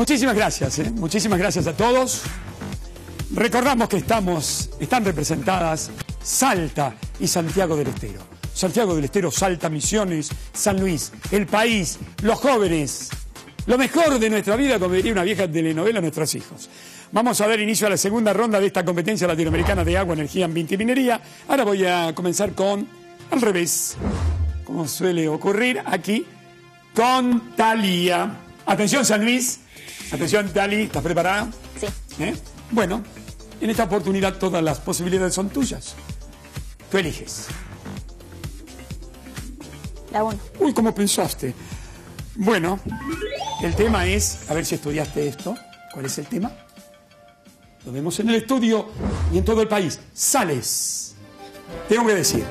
Muchísimas gracias, ¿eh? muchísimas gracias a todos. Recordamos que estamos, están representadas Salta y Santiago del Estero. Santiago del Estero, Salta, Misiones, San Luis, el país, los jóvenes, lo mejor de nuestra vida, como diría una vieja telenovela a nuestros hijos. Vamos a dar inicio a la segunda ronda de esta competencia latinoamericana de agua, energía, ambiente y minería. Ahora voy a comenzar con al revés, como suele ocurrir aquí, con Talía. Atención, San Luis. Atención, Tali, ¿estás preparada? Sí. ¿Eh? Bueno, en esta oportunidad todas las posibilidades son tuyas. Tú eliges. La 1. Uy, ¿cómo pensaste? Bueno, el tema es, a ver si estudiaste esto. ¿Cuál es el tema? Lo vemos en el estudio y en todo el país. Sales. Tengo que decir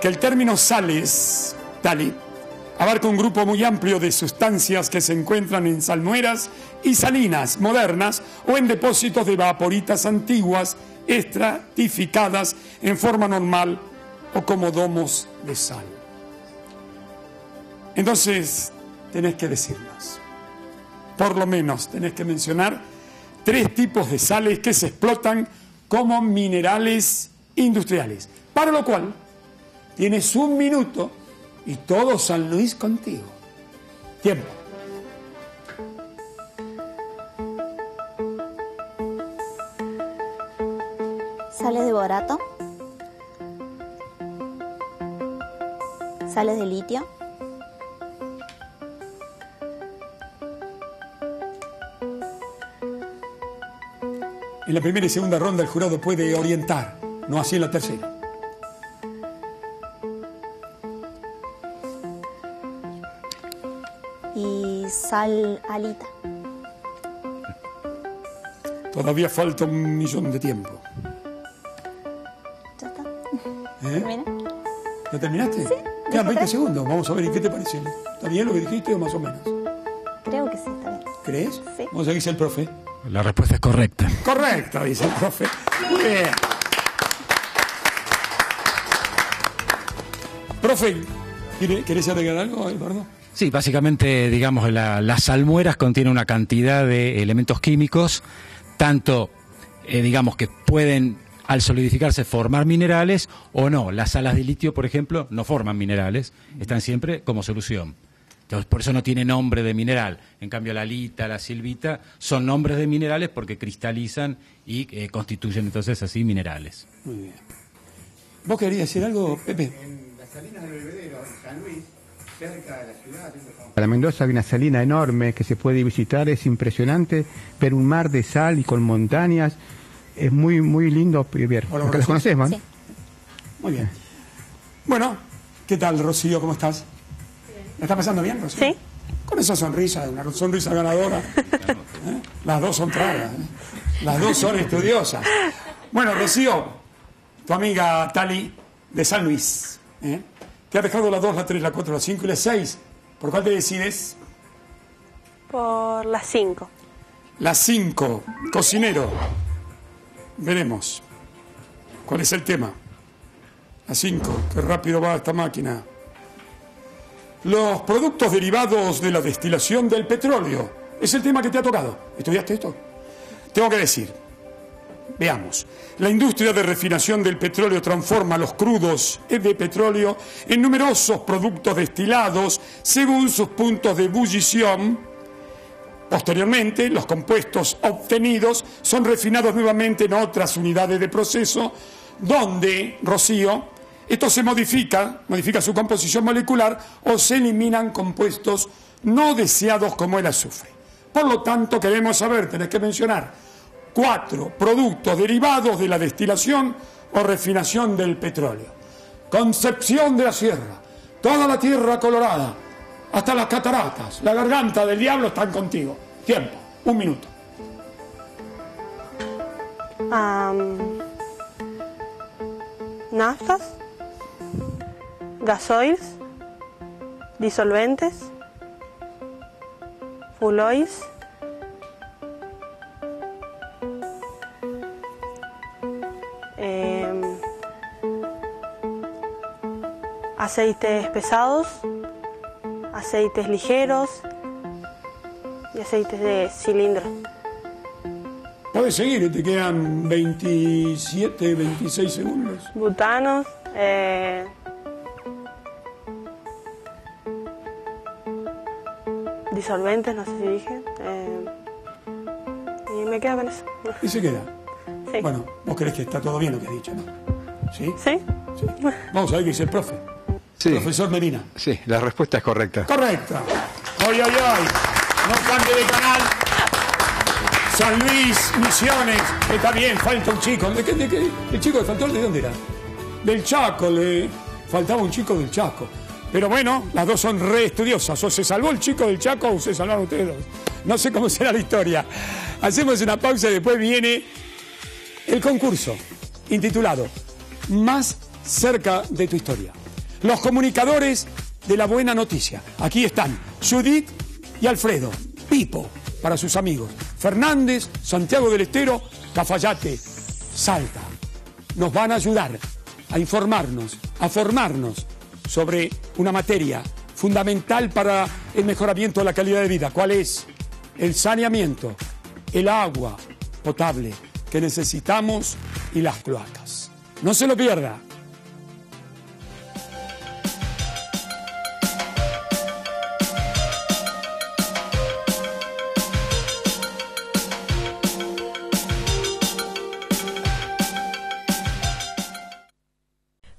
que el término sales, Tali, abarca un grupo muy amplio de sustancias que se encuentran en salmueras y salinas modernas o en depósitos de vaporitas antiguas estratificadas en forma normal o como domos de sal. Entonces, tenés que decirnos, por lo menos tenés que mencionar tres tipos de sales que se explotan como minerales industriales, para lo cual tienes un minuto y todo San Luis contigo. Tiempo. Sales de borato. Sales de litio. En la primera y segunda ronda el jurado puede orientar, no así en la tercera. Y sal alita. Todavía falta un millón de tiempo. Ya está. ¿Eh? Mira. ¿Ya terminaste? Sí, Quedan 20 déjate. segundos. Vamos a ver, ¿y qué te parece? ¿Está bien lo que dijiste o más o menos? Creo que sí, está bien. ¿Crees? Sí. Vamos a ver qué dice el profe. La respuesta es correcta. Correcto, dice el profe. Muy bien. Profe, ¿quiere- ¿querés agregar algo, Eduardo? Sí, básicamente, digamos, la- las salmueras contienen una cantidad de elementos químicos, tanto, eh, digamos, que pueden al solidificarse formar minerales o no. Las salas de litio, por ejemplo, no forman minerales, están siempre como solución. Entonces, por eso no tiene nombre de mineral. En cambio, la lita, la silvita son nombres de minerales porque cristalizan y eh, constituyen entonces así minerales. Muy bien. ¿Vos querías decir algo, Pepe? Para Mendoza hay una salina enorme que se puede visitar, es impresionante ver un mar de sal y con montañas. Es muy muy lindo ver. Hola, conoces, man? Sí. Muy bien. Bueno, ¿qué tal, Rocío? ¿Cómo estás? ¿La estás pasando bien, Rocío? Sí. Con esa sonrisa, una sonrisa ganadora. ¿Eh? Las dos son tragas. ¿eh? Las dos son estudiosas. Bueno, Rocío, tu amiga Tali de San Luis. ¿eh? Te ha dejado la 2, la 3, la 4, la 5 y la 6. ¿Por cuál te decides? Por las 5. La 5, cocinero. Veremos. ¿Cuál es el tema? La 5, qué rápido va esta máquina. Los productos derivados de la destilación del petróleo. Es el tema que te ha tocado. ¿Estudiaste esto? Tengo que decir. Veamos. La industria de refinación del petróleo transforma los crudos de petróleo en numerosos productos destilados según sus puntos de ebullición Posteriormente, los compuestos obtenidos son refinados nuevamente en otras unidades de proceso, donde, Rocío, esto se modifica, modifica su composición molecular o se eliminan compuestos no deseados como el azufre. Por lo tanto, queremos saber, tenés que mencionar cuatro productos derivados de la destilación o refinación del petróleo. Concepción de la Sierra, toda la tierra colorada, hasta las cataratas, la garganta del diablo están contigo. Tiempo, un minuto. Am, naftas, gasoils, disolventes, fulois, em, aceites pesados, aceites ligeros, y aceites de cilindro. Puedes seguir, te quedan 27, 26 segundos. Butanos, eh, disolventes, no sé si dije. eh, y me quedo con eso. Y se queda. Sí. Bueno, vos crees que está todo bien lo que has dicho, ¿no? ¿Sí? ¿Sí? Sí. Vamos a ver qué dice el profe. Sí. Profesor Medina. Sí, la respuesta es correcta. Correcta. Hoy, hoy, hoy. No cambie de canal. San Luis, Misiones. Está bien, falta un chico. ¿De qué, de qué? ¿El chico que faltó de dónde era? Del Chaco. Le faltaba un chico del Chaco. Pero bueno, las dos son re estudiosas. O se salvó el chico del Chaco o se salvaron ustedes dos. No sé cómo será la historia. Hacemos una pausa y después viene el concurso intitulado Más cerca de tu historia. Los comunicadores de la buena noticia. Aquí están Judith y Alfredo. Pipo para sus amigos. Fernández, Santiago del Estero, Cafayate, Salta. Nos van a ayudar a informarnos, a formarnos sobre una materia fundamental para el mejoramiento de la calidad de vida. ¿Cuál es? El saneamiento, el agua potable que necesitamos y las cloacas. No se lo pierda.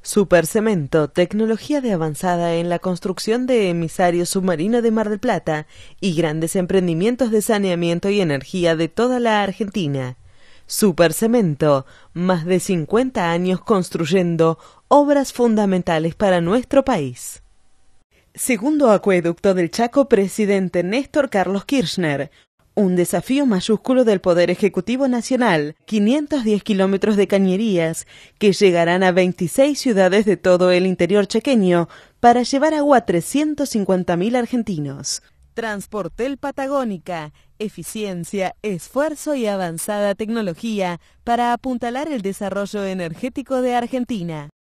Supercemento, tecnología de avanzada en la construcción de emisarios submarinos de Mar del Plata y grandes emprendimientos de saneamiento y energía de toda la Argentina. Supercemento, más de 50 años construyendo obras fundamentales para nuestro país. Segundo acueducto del Chaco, presidente Néstor Carlos Kirchner. Un desafío mayúsculo del Poder Ejecutivo Nacional, 510 kilómetros de cañerías que llegarán a 26 ciudades de todo el interior chequeño para llevar agua a 350.000 argentinos. Transportel Patagónica, eficiencia, esfuerzo y avanzada tecnología para apuntalar el desarrollo energético de Argentina.